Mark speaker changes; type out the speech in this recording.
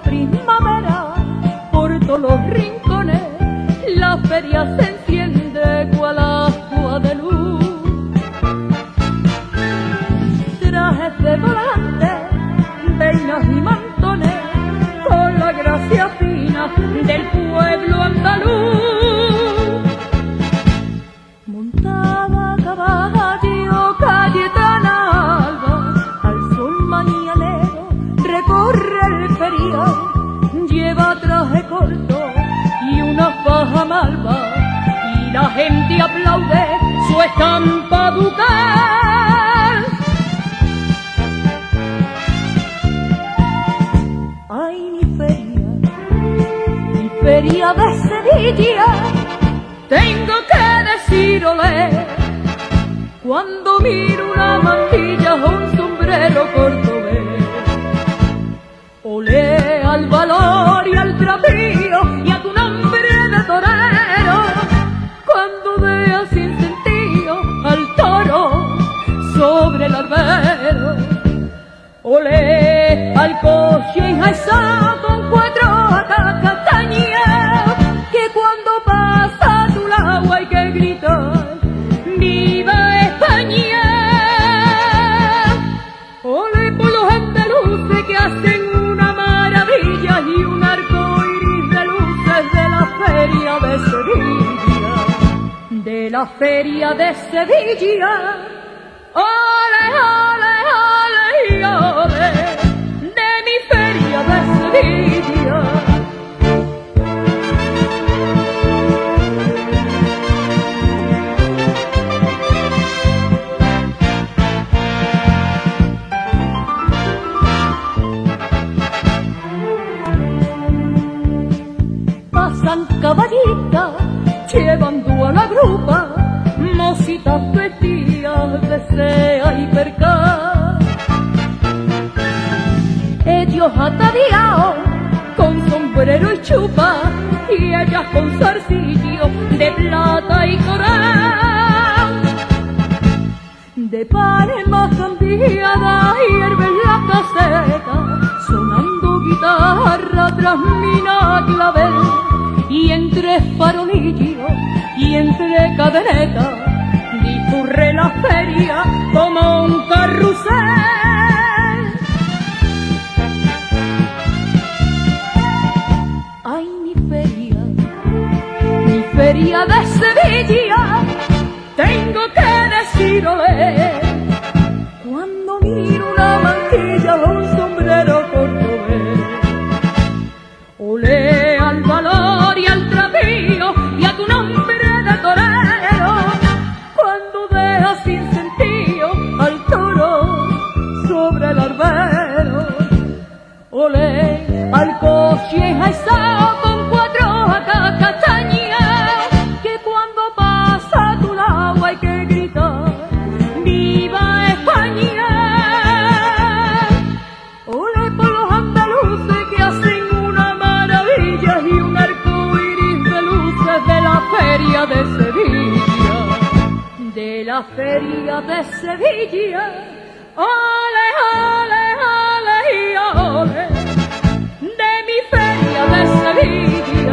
Speaker 1: primavera, por todos los rincones, la feria se enciende cual agua de luz. Trajes de volante, veinas y mantones, con la gracia fina del pueblo andaluz. Montada a caballo, Cayetana lleva traje corto y una faja malva, y la gente aplaude su estampa ducal. Ay, mi feria, mi feria de Sevilla, tengo que decirle, cuando miro una mantilla o un sombrero cordobés, al valor y al trapío y a tu nombre de torero, cuando veas sin sentido al toro sobre el albero. Olé al coche enjaezado con feria de Sevilla, de la feria de Sevilla. Ole, ole, llevando a la grupa mositas vestidas de sea y percal. Ellos ataviados con sombrero y chupa y ellas con zarcillo de plata y coral. De palmas cambiadas hierven la caseta, sonando guitarra tras mina clavel, y entre farolillos y entre cadenetas, discurre la feria como un carrusel. Ay, mi feria, mi feria de Sevilla, sin sentido al toro sobre el arbero, olé al coche enjaezado con cuatro castañas, que cuando pasa tu lado hay que gritar, ¡Viva España! Ole por los andaluces que hacen una maravilla y un arco iris de luces de la feria de Sevilla, la feria de Sevilla. Ole, ole, ole y ole de mi feria de Sevilla.